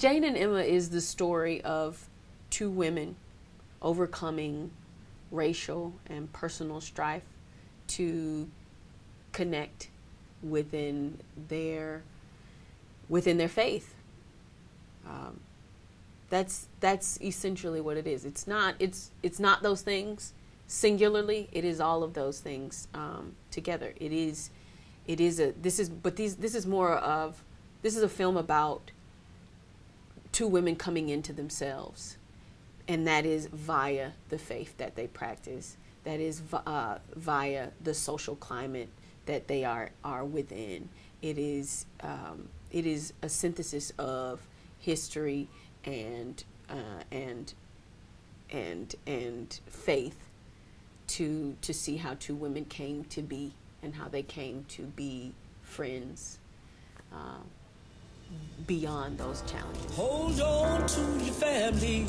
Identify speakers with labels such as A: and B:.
A: Jane and Emma is the story of two women overcoming racial and personal strife to connect within their within their faith. Um, that's that's essentially what it is. It's not it's it's not those things singularly. It is all of those things um, together. It is it is a this is but these this is more of this is a film about two women coming into themselves and that is via the faith that they practice that is uh, via the social climate that they are are within. It is um, it is a synthesis of history and uh, and and and faith to to see how two women came to be and how they came to be friends beyond those challenges.
B: Hold on to your family